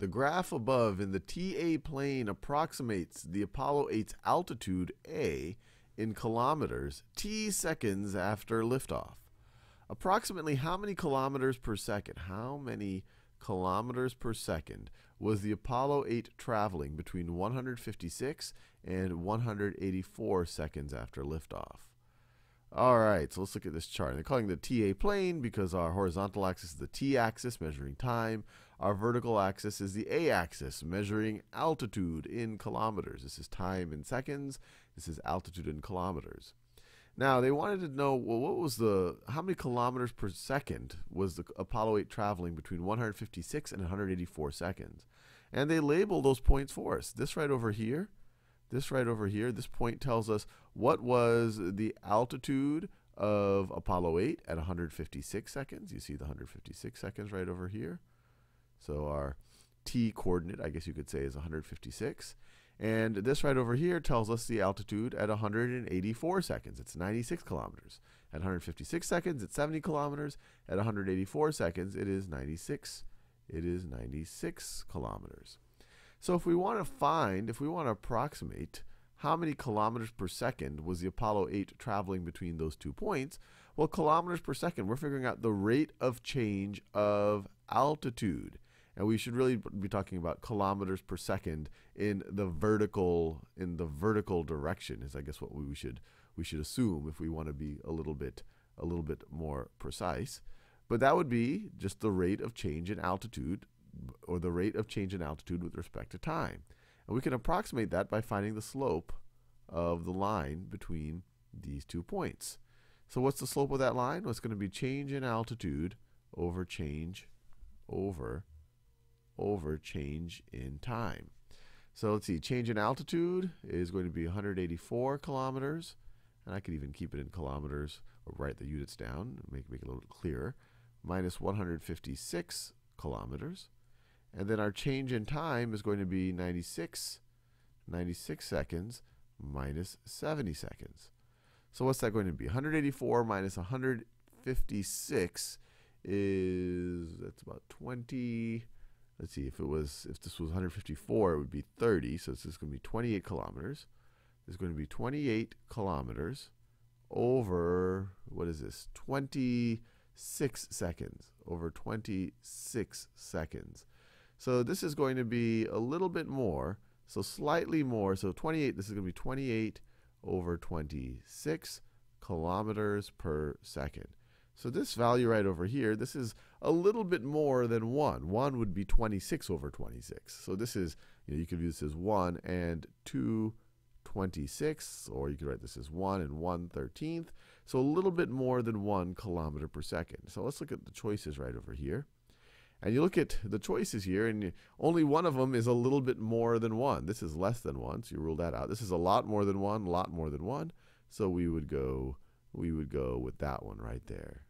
The graph above in the TA plane approximates the Apollo 8's altitude A in kilometers t seconds after liftoff. Approximately how many kilometers per second? How many kilometers per second was the Apollo 8 traveling between 156 and 184 seconds after liftoff? All right, so let's look at this chart. They're calling the TA plane because our horizontal axis is the t axis, measuring time. Our vertical axis is the a axis, measuring altitude in kilometers. This is time in seconds. This is altitude in kilometers. Now, they wanted to know well, what was the, how many kilometers per second was the Apollo 8 traveling between 156 and 184 seconds? And they label those points for us. This right over here this right over here, this point tells us what was the altitude of Apollo 8 at 156 seconds. You see the 156 seconds right over here. So our t coordinate, I guess you could say, is 156. And this right over here tells us the altitude at 184 seconds. It's 96 kilometers. At 156 seconds, it's 70 kilometers. At 184 seconds, it is 96. It is 96 kilometers. So if we want to find, if we want to approximate how many kilometers per second was the Apollo 8 traveling between those two points, well, kilometers per second, we're figuring out the rate of change of altitude. And we should really be talking about kilometers per second in the vertical in the vertical direction is I guess what we should we should assume if we want to be a little bit a little bit more precise. But that would be just the rate of change in altitude or the rate of change in altitude with respect to time. And we can approximate that by finding the slope of the line between these two points. So what's the slope of that line? Well, it's going to be change in altitude over change over over change in time. So let's see, change in altitude is going to be 184 kilometers. And I could even keep it in kilometers or write the units down, make, make it a little clearer. Minus 156 kilometers. And then our change in time is going to be 96, 96 seconds minus 70 seconds. So what's that going to be? 184 minus 156 is that's about 20. Let's see if it was if this was 154, it would be 30. So this is going to be 28 kilometers. Is going to be 28 kilometers over what is this? 26 seconds. Over 26 seconds. So this is going to be a little bit more, so slightly more. So 28, this is going to be 28 over 26 kilometers per second. So this value right over here, this is a little bit more than 1. 1 would be 26 over 26. So this is, you know, you could view this as 1 and 2 26, or you could write this as 1 and 1 13th. So a little bit more than 1 kilometer per second. So let's look at the choices right over here. And you look at the choices here, and only one of them is a little bit more than 1. This is less than 1, so you rule that out. This is a lot more than 1, a lot more than 1. So we would go we would go with that one right there.